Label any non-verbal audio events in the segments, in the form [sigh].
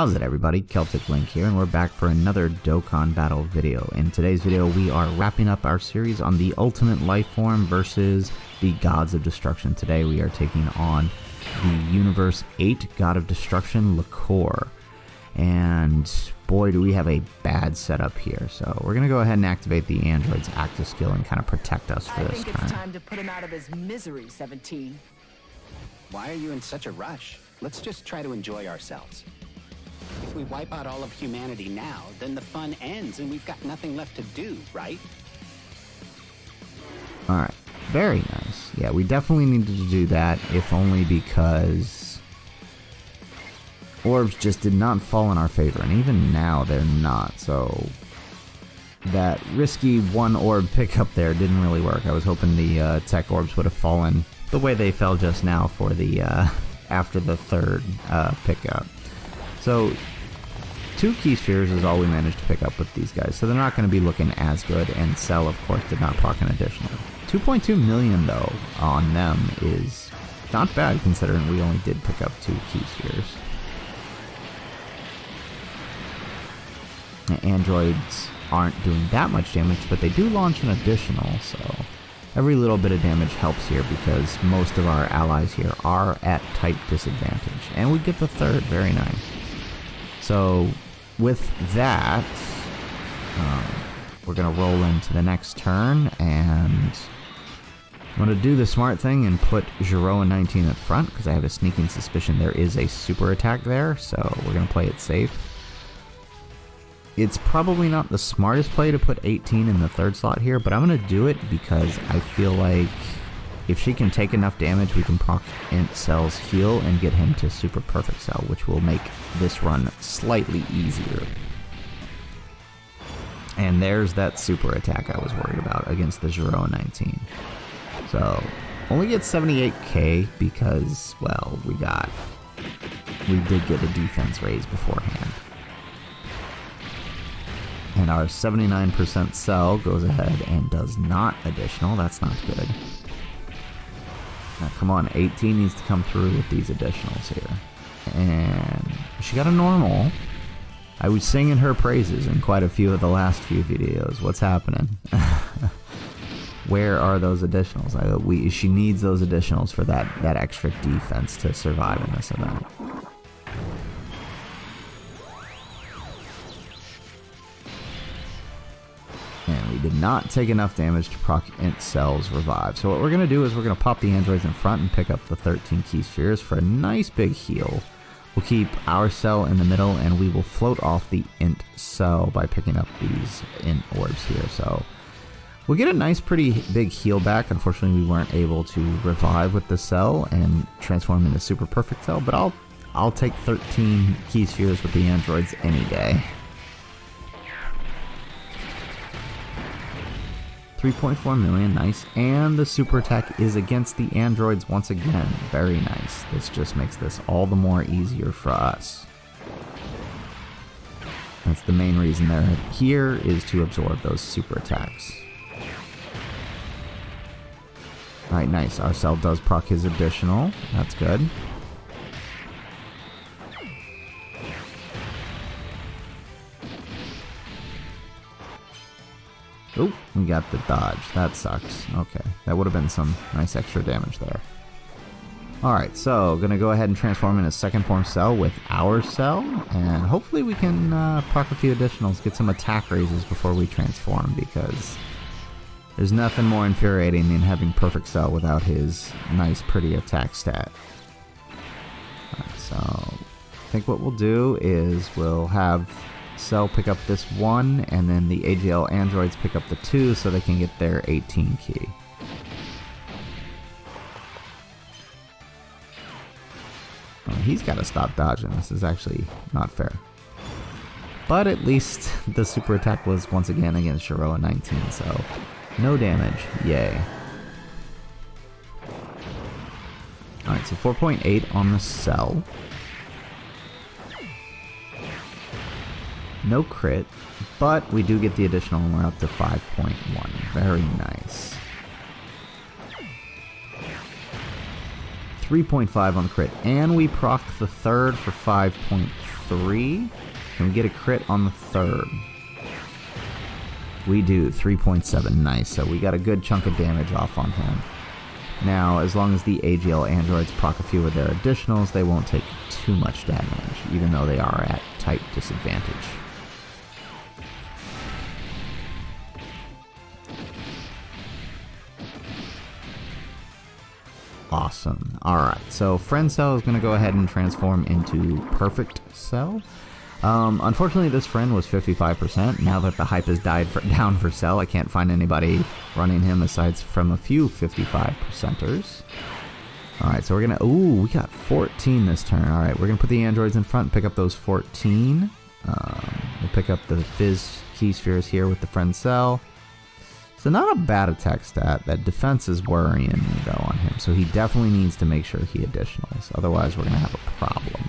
How's it everybody, Celtic Link here, and we're back for another Dokkan Battle video. In today's video, we are wrapping up our series on the Ultimate Life Form versus the Gods of Destruction. Today we are taking on the Universe 8 God of Destruction, Liquiir. And boy, do we have a bad setup here. So we're going to go ahead and activate the android's active skill and kind of protect us for I this think it's time to put him out of his misery, 17. Why are you in such a rush? Let's just try to enjoy ourselves. If we wipe out all of humanity now, then the fun ends and we've got nothing left to do, right? Alright, very nice. Yeah, we definitely needed to do that, if only because orbs just did not fall in our favor, and even now they're not, so that risky one orb pickup there didn't really work. I was hoping the uh, tech orbs would have fallen the way they fell just now for the uh, [laughs] after the third uh, pickup. So two key spheres is all we managed to pick up with these guys, so they're not going to be looking as good. And Cell, of course, did not proc an additional. 2.2 million though on them is not bad considering we only did pick up two key spheres. Androids aren't doing that much damage, but they do launch an additional, so every little bit of damage helps here because most of our allies here are at type disadvantage. And we get the third, very nice. So with that, um, we're going to roll into the next turn and I'm going to do the smart thing and put Gero 19 at front because I have a sneaking suspicion there is a super attack there, so we're going to play it safe. It's probably not the smartest play to put 18 in the third slot here, but I'm going to do it because I feel like if she can take enough damage, we can proc Int Cell's heal and get him to Super Perfect Cell, which will make this run slightly easier. And there's that super attack I was worried about against the Gero 19. So, only get 78k because, well, we got, we did get a defense raise beforehand. And our 79% cell goes ahead and does not additional, that's not good. Now, come on, 18 needs to come through with these additionals here. And she got a normal. I was singing her praises in quite a few of the last few videos. What's happening? [laughs] Where are those additionals? I, we, she needs those additionals for that, that extra defense to survive in this event. Did not take enough damage to proc Int Cell's revive. So what we're going to do is we're going to pop the androids in front and pick up the 13 key spheres for a nice big heal. We'll keep our cell in the middle and we will float off the Int Cell by picking up these Int orbs here. So we'll get a nice pretty big heal back. Unfortunately we weren't able to revive with the cell and transform into Super Perfect Cell, but I'll, I'll take 13 key spheres with the androids any day. 3.4 million, nice. And the super attack is against the androids once again. Very nice. This just makes this all the more easier for us. That's the main reason they're here, is to absorb those super attacks. Alright, nice. Our cell does proc his additional. That's good. Oh, we got the dodge. That sucks. Okay, that would have been some nice extra damage there. Alright, so gonna go ahead and transform in a second form cell with our cell, and hopefully we can uh, proc a few additionals, get some attack raises before we transform, because there's nothing more infuriating than having perfect cell without his nice pretty attack stat. So I think what we'll do is we'll have Cell pick up this one, and then the AGL androids pick up the two so they can get their 18 key. Oh, he's got to stop dodging. This is actually not fair. But at least [laughs] the super attack was once again against Shiroa 19, so no damage. Yay. Alright, so 4.8 on the cell. No crit, but we do get the additional and we're up to 5.1. Very nice. 3.5 on the crit, and we proc the third for 5.3. three. Can we get a crit on the third? We do, 3.7, nice. So we got a good chunk of damage off on him. Now, as long as the AGL androids proc a few of their additionals, they won't take too much damage, even though they are at type disadvantage. Awesome. Alright, so Friend Cell is going to go ahead and transform into Perfect Cell. Um, unfortunately, this friend was 55%. Now that the hype has died for, [laughs] down for Cell, I can't find anybody running him aside from a few 55%ers. Alright, so we're going to... Ooh, we got 14 this turn. Alright, we're going to put the androids in front, pick up those 14. Um, we'll pick up the PHY Key Spheres here with the Friend Cell. So not a bad attack stat. That defense is worrying me though on him. So he definitely needs to make sure he additionals. Otherwise we're going to have a problem.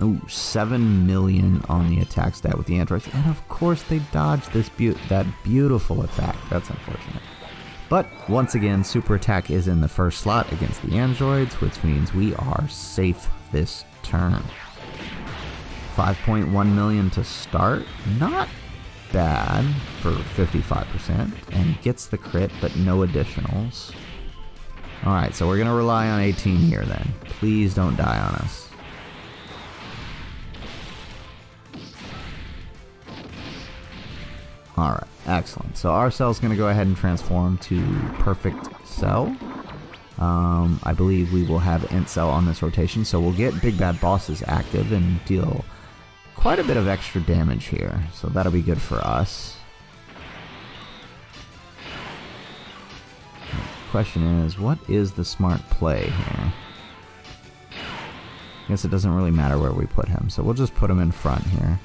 Ooh, 7 million on the attack stat with the androids. And of course they dodged this be that beautiful attack. That's unfortunate. But once again, super attack is in the first slot against the androids, which means we are safe this turn. 5.1 million to start. Not bad for 55%. And he gets the crit, but no additionals. Alright, so we're going to rely on 18 here then. Please don't die on us. Alright, excellent. So our cell's going to go ahead and transform to Perfect Cell. Um, I believe we will have Int Cell on this rotation, so we'll get Big Bad Bosses active and deal quite a bit of extra damage here, so that'll be good for us. question is, what is the smart play here? I guess it doesn't really matter where we put him, so we'll just put him in front here.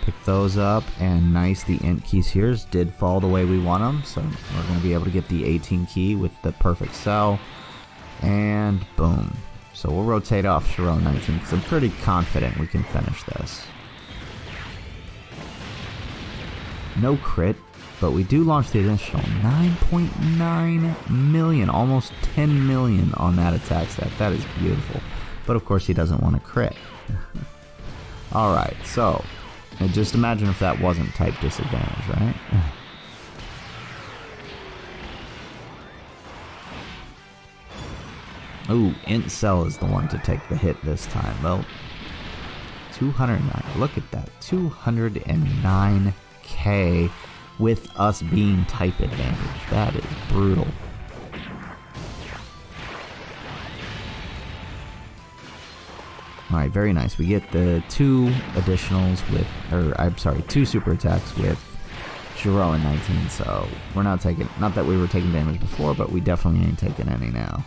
Pick those up, and nice, the int keys here did fall the way we want them, so we're going to be able to get the 18 key with the perfect cell, and boom. So we'll rotate off Shiro 19 because I'm pretty confident we can finish this. No crit, but we do launch the additional 9.9 million, almost 10 million on that attack stat. That is beautiful. But of course he doesn't want to crit. [laughs] Alright, so just imagine if that wasn't type disadvantage, right? [laughs] Ooh, Int Cell is the one to take the hit this time. Well, 209. Look at that. 209k with us being type advantage. That is brutal. Alright, very nice. We get the two additionals with, or I'm sorry, two super attacks with Shiro in 19, so we're not taking, not that we were taking damage before, but we definitely ain't taking any now.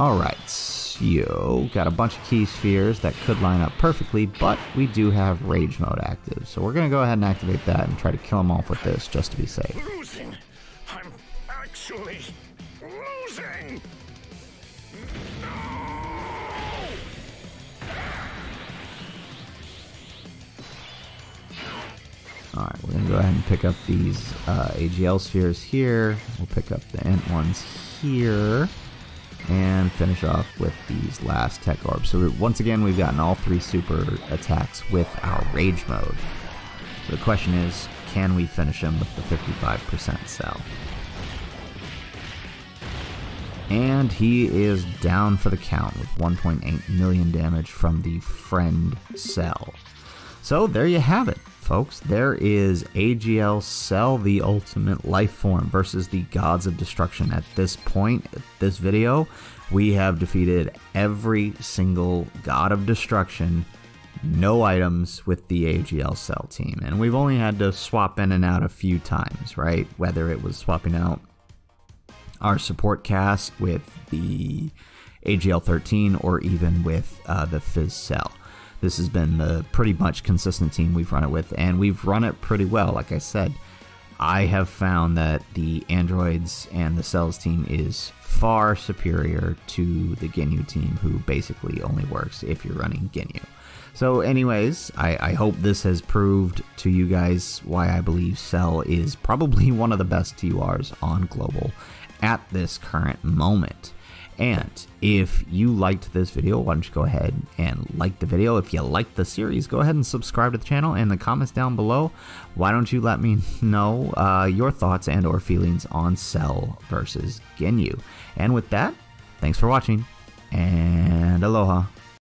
Alright, so got a bunch of key spheres that could line up perfectly, but we do have rage mode active. So we're going to go ahead and activate that and try to kill them off with this just to be safe. Losing! I'm actually losing! Alright, we're going to go ahead and pick up these uh, AGL spheres here. We'll pick up the int ones here and finish off with these last tech orbs. So once again, we've gotten all three super attacks with our rage mode. So the question is, can we finish him with the 55% cell? And he is down for the count with 1.8 million damage from the friend cell. So there you have it, folks. There is AGL Cell, the ultimate life form, versus the Gods of Destruction. At this point, this video, we have defeated every single God of Destruction, no items with the AGL Cell team. And we've only had to swap in and out a few times, right? Whether it was swapping out our support cast with the AGL 13 or even with uh, the PHY Cell. This has been the pretty much consistent team we've run it with, and we've run it pretty well. Like I said, I have found that the androids and the cells team is far superior to the Ginyu team, who basically only works if you're running Ginyu. So, anyways, I, I, hope this has proved to you guys why I believe Cell is probably [laughs] one of the best TURs on global at this current moment. And if you liked this video, why don't you go ahead and like the video? If you liked the series, go ahead and subscribe to the channel. And in the comments down below, why don't you let me [laughs] know uh, your thoughts and or feelings on Cell versus Ginyu? And with that, thanks for watching, and aloha.